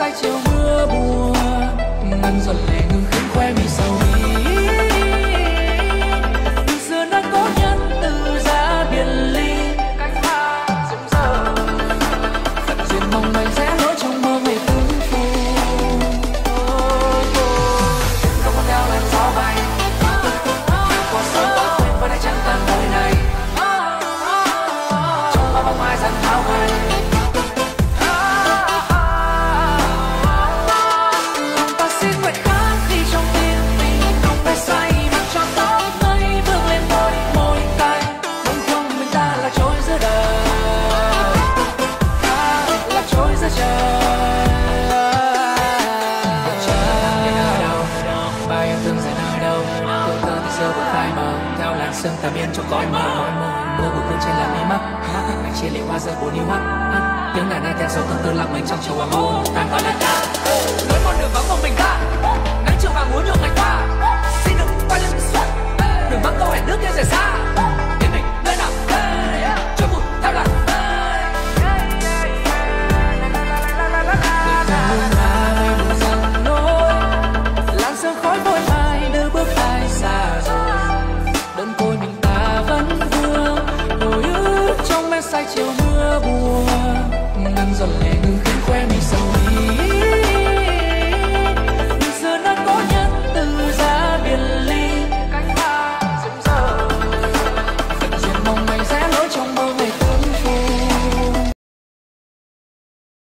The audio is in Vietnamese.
say chiều mưa buồn. Giờ vừa phai mờ, theo làn sương tà biên trong cõi mơ mưa cơn trên là mí mắt. Anh chia lệ hoa rơi buồn yêu mắt tiếng đàn ai theo dấu tương tư lặng mình trong chiều hoàng hôn tan gọi là ca lối con đường vắng một mưa buồn. Nắng giọt lệ ngừng khiến khoe mình sầu